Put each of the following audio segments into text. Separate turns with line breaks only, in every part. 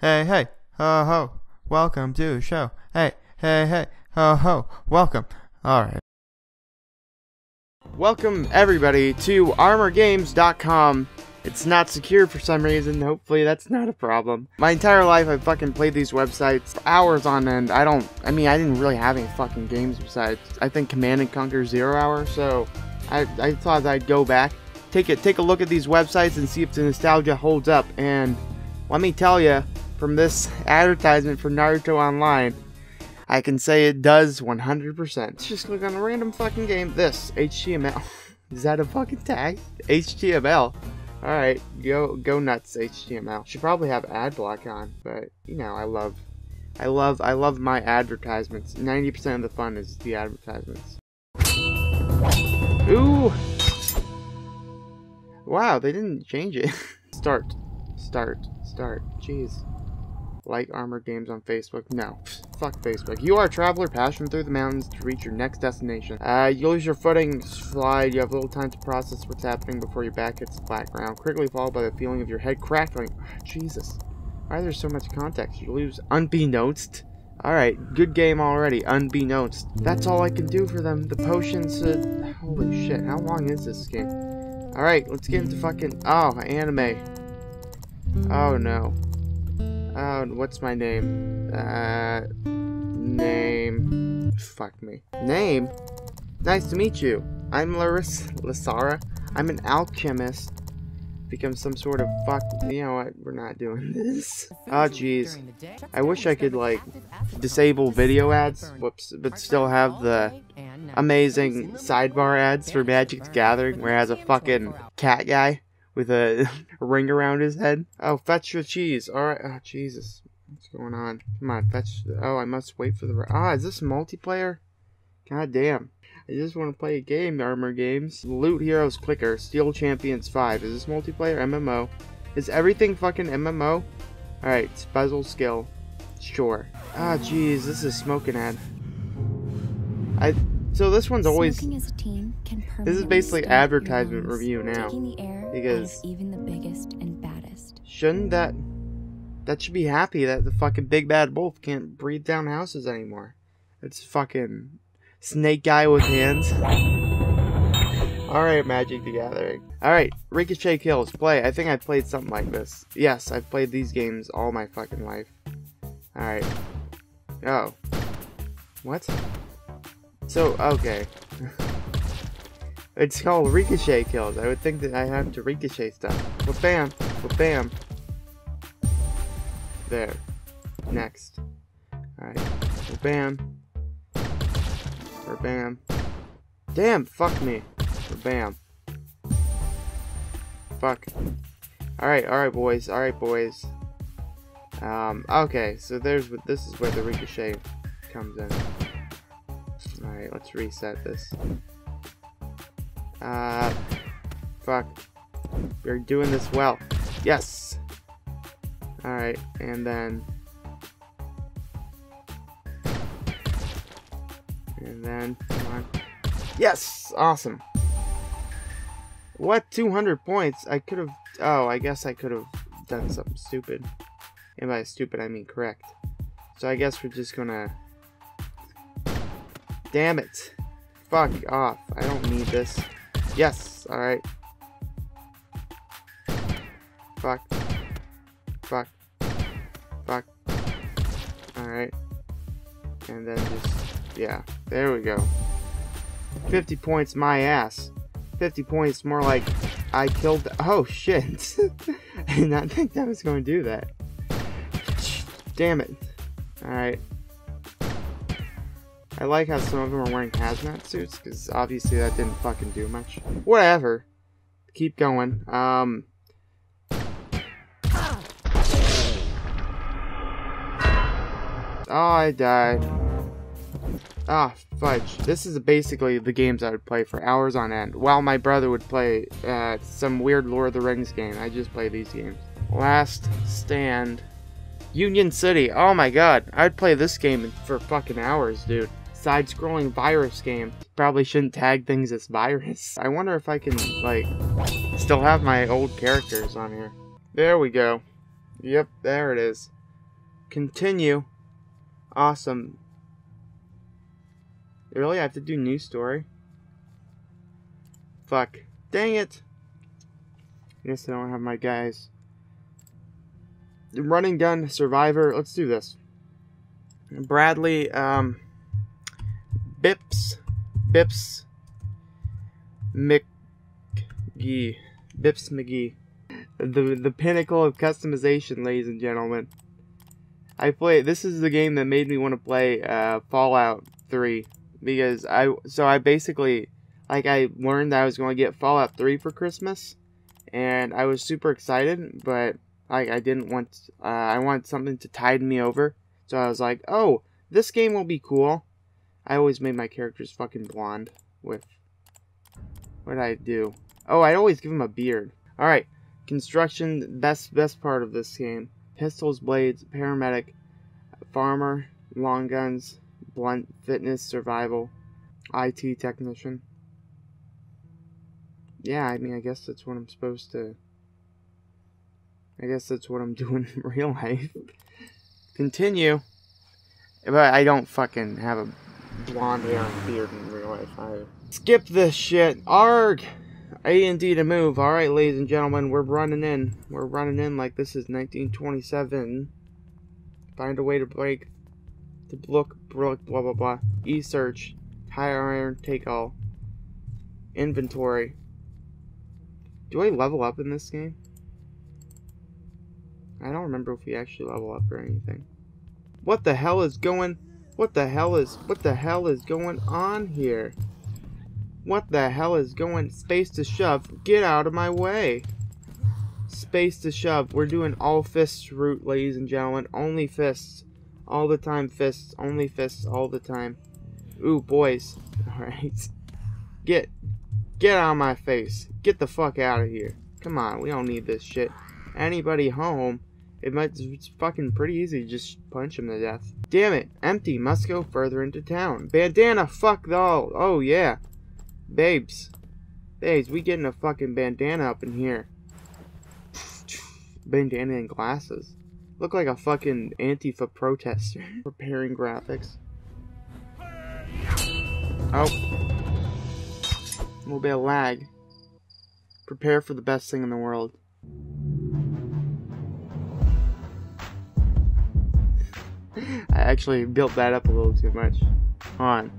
hey, hey, ho, ho, welcome to show. Hey, hey, hey, ho, ho, welcome. Alright. Welcome, everybody, to ArmorGames.com. It's not secure for some reason. Hopefully, that's not a problem. My entire life, I've fucking played these websites hours on end. I don't, I mean, I didn't really have any fucking games besides, I think, Command and Conquer Zero Hour, so I, I thought I'd go back, take it, take a look at these websites and see if the nostalgia holds up. And let me tell you, from this advertisement for Naruto Online, I can say it does 100%. Just click on a random fucking game. This, HTML. Is that a fucking tag? HTML. Alright, go go nuts, HTML. Should probably have ad block on, but you know, I love I love I love my advertisements. 90% of the fun is the advertisements. Ooh! Wow, they didn't change it. start. Start. Start. Jeez. Like Armor Games on Facebook? No. Fuck Facebook. You are a traveler passing through the mountains to reach your next destination. Uh, you lose your footing, slide, you have little time to process what's happening before your back hits the flat ground, quickly followed by the feeling of your head crackling. Jesus. Why is there so much context? You lose unbeknownst. Alright, good game already, unbeknownst. That's all I can do for them. The potions, uh, holy shit, how long is this game? Alright, let's get into fucking, oh, anime. Oh no. Oh, what's my name? Uh, name. Fuck me. Name? Nice to meet you. I'm Larissa Lasara. I'm an alchemist. Become some sort of fuck. You know what? We're not doing this. Oh, jeez. I wish I could, like, disable video ads. Whoops. But still have the amazing sidebar ads for Magic the Gathering where it has a fucking cat guy with a ring around his head. Oh, fetch the cheese. Alright. Oh, Jesus. What's going on? Come on, fetch. Oh, I must wait for the. Ah, is this multiplayer? God damn. I just want to play a game, Armor Games. Loot Heroes Clicker, Steel Champions 5. Is this multiplayer? MMO. Is everything fucking MMO? Alright, Puzzle Skill. Sure. Ah, jeez, this is smoking ad. I. So this one's always. This is basically advertisement review now. Because
even the biggest and baddest.
Shouldn't that that should be happy that the fucking big bad wolf can't breathe down houses anymore. It's fucking snake guy with hands. Alright, Magic the Gathering. Alright, Ricochet Kills. Play. I think I played something like this. Yes, I've played these games all my fucking life. Alright. Oh. What? So, okay. It's called Ricochet Kills. I would think that I have to ricochet stuff. Well, bam. Well, bam. There. Next. Alright. Well, bam. Or bam. Damn, fuck me. Or bam. Fuck. Alright, alright, boys. Alright, boys. Um, okay, so there's what this is where the ricochet comes in. Alright, let's reset this. Uh, fuck. You're doing this well. Yes! Alright, and then... And then, come on. Yes! Awesome. What? 200 points? I could have... Oh, I guess I could have done something stupid. And by stupid, I mean correct. So I guess we're just gonna... Damn it. Fuck off. I don't need this. Yes, alright. Fuck. Fuck. Fuck. Alright. And then just, yeah, there we go. 50 points my ass. 50 points more like I killed, oh shit. I did not think that was going to do that. Damn it. Alright. I like how some of them are wearing hazmat suits, because obviously that didn't fucking do much. Whatever. Keep going. Um... Oh, I died. Ah, fudge. This is basically the games I would play for hours on end, while my brother would play uh, some weird Lord of the Rings game. I just play these games. Last Stand. Union City. Oh my god. I'd play this game for fucking hours, dude side-scrolling virus game. Probably shouldn't tag things as virus. I wonder if I can, like, still have my old characters on here. There we go. Yep, there it is. Continue. Awesome. Really? I have to do new story? Fuck. Dang it. I guess I don't have my guys. Running gun, survivor. Let's do this. Bradley, um, Bips, Bips, McGee, Bips McGee. The, the pinnacle of customization, ladies and gentlemen. I play, this is the game that made me want to play, uh, Fallout 3. Because I, so I basically, like I learned that I was going to get Fallout 3 for Christmas. And I was super excited, but I, I didn't want, uh, I wanted something to tide me over. So I was like, oh, this game will be cool. I always made my characters fucking blonde with, what did I do? Oh, I'd always give him a beard. Alright, construction, best, best part of this game. Pistols, blades, paramedic, farmer, long guns, blunt, fitness, survival, IT technician. Yeah, I mean, I guess that's what I'm supposed to... I guess that's what I'm doing in real life. Continue. But I don't fucking have a blonde hair and beard in real life either. Skip this shit. Arg! A and D to move. Alright, ladies and gentlemen, we're running in. We're running in like this is 1927. Find a way to break. To look, blah, blah, blah, blah. E-search. Higher iron, take all. Inventory. Do I level up in this game? I don't remember if we actually level up or anything. What the hell is going... What the hell is... What the hell is going on here? What the hell is going... Space to shove. Get out of my way. Space to shove. We're doing all fists route, ladies and gentlemen. Only fists. All the time fists. Only fists all the time. Ooh, boys. Alright. Get. Get out of my face. Get the fuck out of here. Come on, we don't need this shit. Anybody home? It might, it's fucking pretty easy to just punch him to death. Damn it, empty, must go further into town. Bandana, fuck all, oh yeah. Babes. Babes, we getting a fucking bandana up in here. bandana and glasses. Look like a fucking Antifa protester. Preparing graphics. Oh. A little bit of lag. Prepare for the best thing in the world. I actually built that up a little too much. Hold on.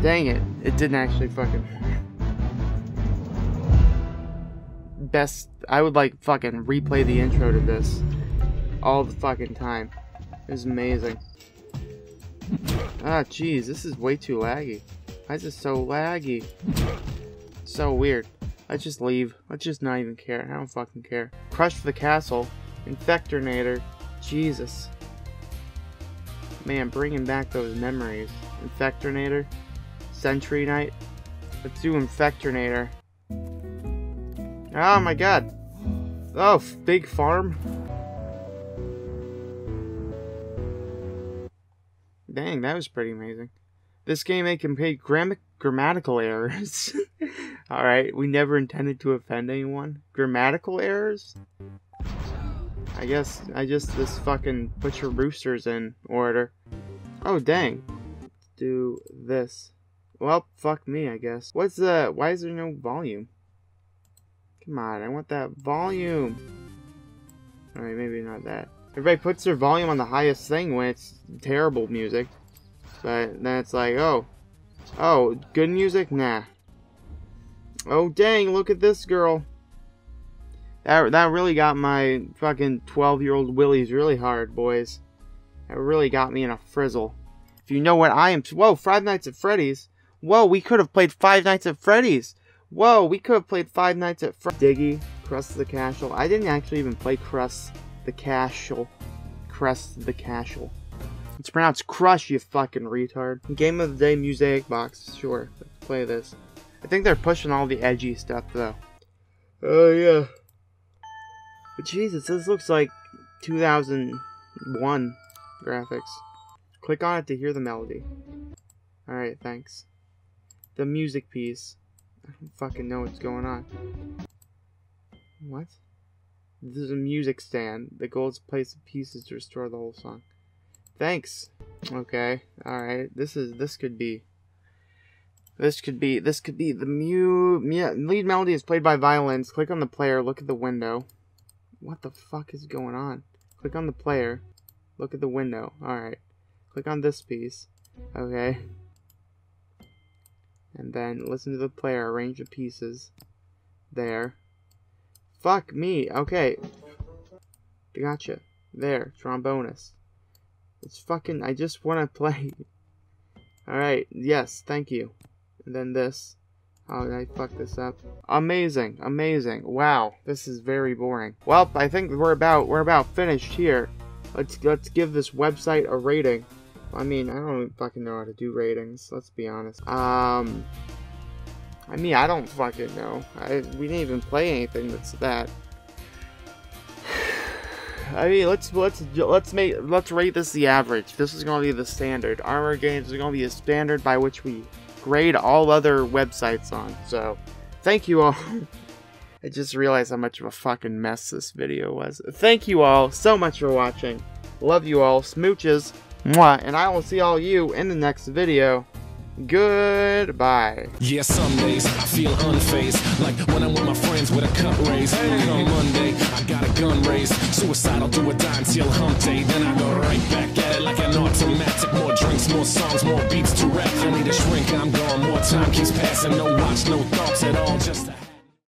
Dang it, it didn't actually fucking best. I would like fucking replay the intro to this all the fucking time. It was amazing. Ah, jeez, this is way too laggy. Why is this so laggy? So weird. Let's just leave. Let's just not even care. I don't fucking care. Crush the castle. Infectonator. Jesus. Man, bringing back those memories. Infectonator. Sentry Knight. Let's do Infectonator. Oh my god. Oh, big farm. Dang, that was pretty amazing. This game may contain gram grammatical errors. Alright, we never intended to offend anyone. Grammatical errors? I guess I just this fucking put your roosters in order. Oh dang. Do this. Well, fuck me, I guess. What's the why is there no volume? Come on, I want that volume. Alright, maybe not that. Everybody puts their volume on the highest thing when it's terrible music. But then it's like, oh. Oh, good music? Nah. Oh, dang, look at this girl. That, that really got my fucking 12-year-old willies really hard, boys. That really got me in a frizzle. If you know what I am... Whoa, Five Nights at Freddy's. Whoa, we could have played Five Nights at Freddy's. Whoa, we could have played Five Nights at Freddy's. Diggy, Crust the Castle. I didn't actually even play Crust the Castle. Crust the Castle. It's pronounced Crush, you fucking retard. Game of the Day Mosaic Box. Sure, let's play this. I think they're pushing all the edgy stuff though. Oh yeah. But Jesus, this looks like 2001 graphics. Click on it to hear the melody. Alright, thanks. The music piece. I don't fucking know what's going on. What? This is a music stand. The goal is to place pieces to restore the whole song. Thanks. Okay. Alright. This is this could be this could be this could be the mu yeah, lead melody is played by violins. Click on the player, look at the window. What the fuck is going on? Click on the player. Look at the window. Alright. Click on this piece. Okay. And then listen to the player arrange the pieces. There. Fuck me. Okay. Gotcha. There. Trombonist. It's fucking. I just want to play. Alright. Yes. Thank you. And then this. How did I fuck this up? Amazing. Amazing. Wow. This is very boring. Well, I think we're about we're about finished here. Let's let's give this website a rating. I mean, I don't fucking know how to do ratings. Let's be honest. Um, I mean, I don't fucking know. I we didn't even play anything that's that. I mean, let's let's let's make let's rate this the average. This is gonna be the standard. Armor games is gonna be a standard by which we grade all other websites on. So, thank you all. I just realized how much of a fucking mess this video was. Thank you all so much for watching. Love you all. Smooches. Mwah. And I will see all you in the next video. Goodbye.
Yeah, some days I feel unfazed. Like when I'm with my friends with a cup raised. And on Monday, I got a gun raised. Suicidal do a die until hump day. Then I go right back at it like an automatic. More drinks, more songs, more beats to rap. I need a shrink, I'm gone. More time keeps passing. No watch, no thoughts at all. Just a